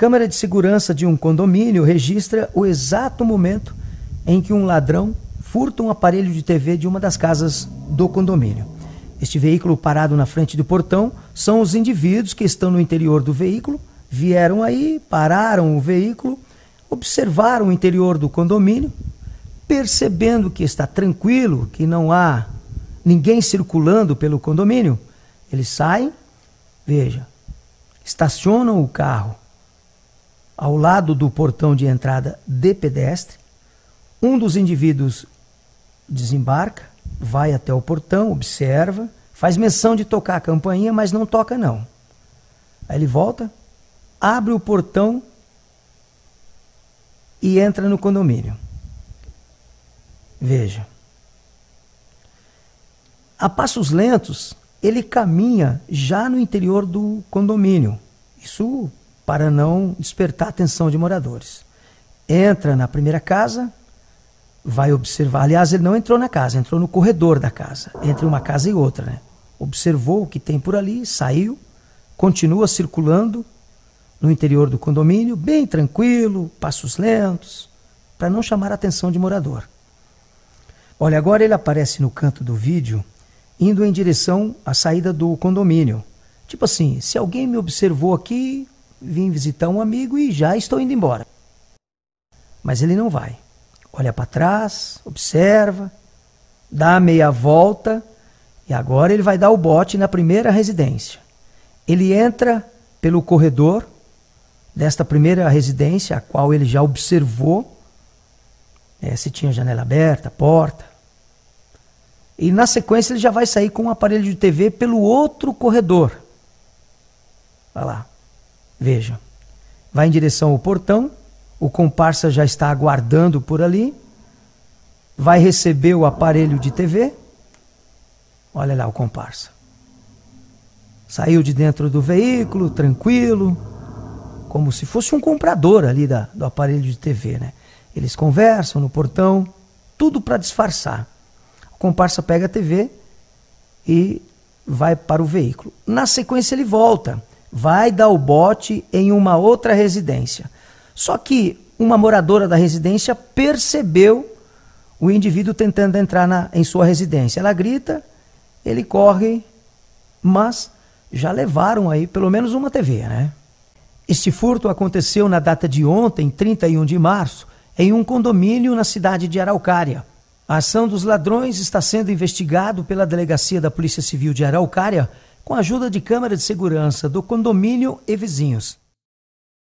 Câmera de segurança de um condomínio registra o exato momento em que um ladrão furta um aparelho de TV de uma das casas do condomínio. Este veículo parado na frente do portão são os indivíduos que estão no interior do veículo, vieram aí, pararam o veículo, observaram o interior do condomínio, percebendo que está tranquilo, que não há ninguém circulando pelo condomínio, eles saem, veja, estacionam o carro ao lado do portão de entrada de pedestre. Um dos indivíduos desembarca, vai até o portão, observa, faz menção de tocar a campainha, mas não toca não. Aí ele volta, abre o portão e entra no condomínio. Veja. A passos lentos, ele caminha já no interior do condomínio. Isso para não despertar a atenção de moradores. Entra na primeira casa, vai observar. Aliás, ele não entrou na casa, entrou no corredor da casa, entre uma casa e outra. Né? Observou o que tem por ali, saiu, continua circulando no interior do condomínio, bem tranquilo, passos lentos, para não chamar a atenção de morador. Olha, agora ele aparece no canto do vídeo, indo em direção à saída do condomínio. Tipo assim, se alguém me observou aqui, vim visitar um amigo e já estou indo embora. Mas ele não vai. Olha para trás, observa, dá meia volta e agora ele vai dar o bote na primeira residência. Ele entra pelo corredor desta primeira residência, a qual ele já observou é, se tinha janela aberta, porta. E na sequência ele já vai sair com um aparelho de TV pelo outro corredor. Olha lá. Veja, vai em direção ao portão, o comparsa já está aguardando por ali, vai receber o aparelho de TV. Olha lá o comparsa. Saiu de dentro do veículo, tranquilo, como se fosse um comprador ali da, do aparelho de TV, né? Eles conversam no portão, tudo para disfarçar. O comparsa pega a TV e vai para o veículo. Na sequência ele volta vai dar o bote em uma outra residência. Só que uma moradora da residência percebeu o indivíduo tentando entrar na, em sua residência. Ela grita, ele corre, mas já levaram aí pelo menos uma TV, né? Este furto aconteceu na data de ontem, 31 de março, em um condomínio na cidade de Araucária. A ação dos ladrões está sendo investigado pela Delegacia da Polícia Civil de Araucária com a ajuda de câmera de segurança do condomínio e vizinhos.